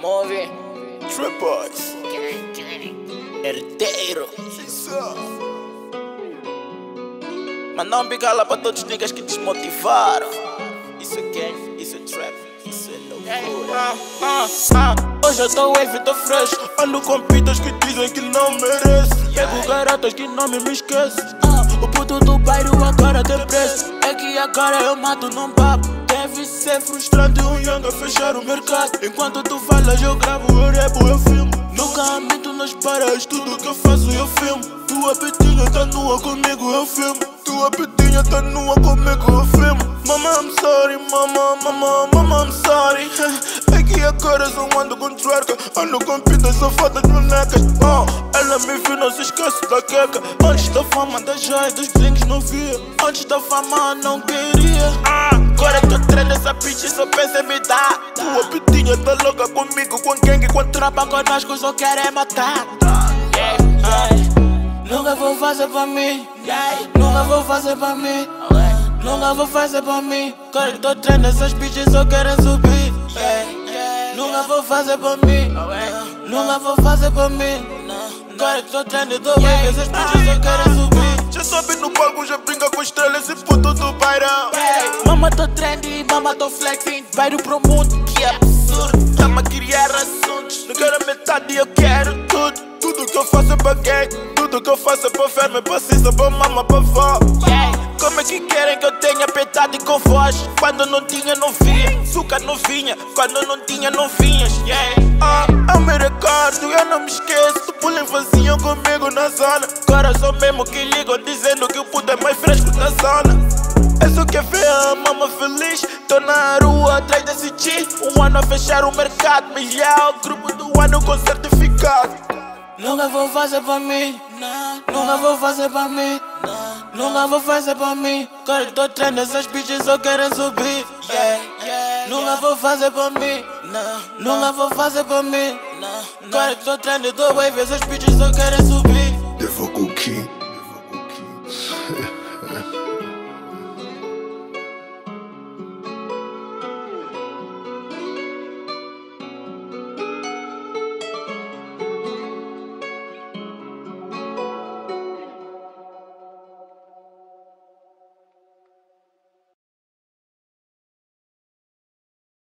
Move. Trip Boys. Herdeiro. Mas não bigala para todos os niggas que desmotivaram. Isso é gang, isso é trap, isso é loucura. Ah, ah, ah. Hoje eu tô wave, tô fresh. Ando com pitas que dizem que não merece. Pego garotas que não me, me. Ah, o puto do bairro agora tem preço. É que agora eu mato num papo. Deve ser frustrante um young fechar o mercado. Enquanto tu falas, eu gravo, eu rebo, eu filmo. Nunca minto nas paras, tudo que eu faço eu filmo. Tua pitinha tá nua comigo, eu filmo. Tua pitinha tá nua comigo, eu filmo. Mama, I'm sorry, mama, mama, mama, I'm sorry. É que agora só ando com twerka. Ando com pitas, só falta bonecas. Oh, ela me viu, não se esquece da queca. Antes da fama, da joia, dos blinks não via. Antes da fama, não queria. Só pensa em me dar. Tua pitinha tá louca comigo, com gang, com trapa, conosco, só quer matar. Yeah, yeah. Nunca vou fazer pra mim, nunca vou fazer pra mim. Nunca vou fazer pra mim. Que tô treino, essas bitches só querem subir. Yeah. Nunca vou fazer pra mim. Nunca vou fazer pra mim. Que tô treino, tô bem, essas bitches só querem trendy, mama tô flexing. Bairro pro mundo, que absurdo. Tamo a criar assuntos. Não quero metade, eu quero tudo. Tudo que eu faço é pra gang. Tudo que eu faço é pra ferme, pra cisa, pra mama, pra vó. Como é que querem que eu tenha piedade com voz? Quando não tinha, não via. Suca não vinha. Quando não tinha, não vinhas. Yeah. Ah, eu me recordo, eu não me esqueço. Na zona. Sou mesmo que ligam dizendo que o puto é mais fresco da zona. É só que ver a mama feliz. Tô na rua atrás desse G. Um ano a fechar o mercado. Mas é o grupo do ano com certificado. Nunca vou fazer pra mim. Nunca vou fazer pra mim. Nunca vou fazer pra mim. Que tô treino, essas bitches só querem subir. Yeah. Nunca vou fazer pra mim. Nunca vou fazer pra mim. Que tô treino, tô wave, essas bitches só querem subir. The vocal key.